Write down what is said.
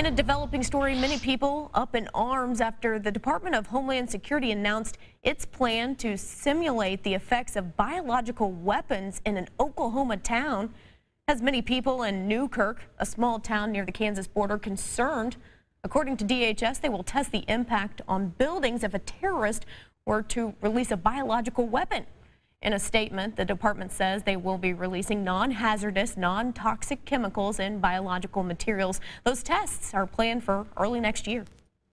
In a developing story, many people up in arms after the Department of Homeland Security announced its plan to simulate the effects of biological weapons in an Oklahoma town. Has many people in Newkirk, a small town near the Kansas border, concerned. According to DHS, they will test the impact on buildings if a terrorist were to release a biological weapon. In a statement, the department says they will be releasing non-hazardous, non-toxic chemicals and biological materials. Those tests are planned for early next year.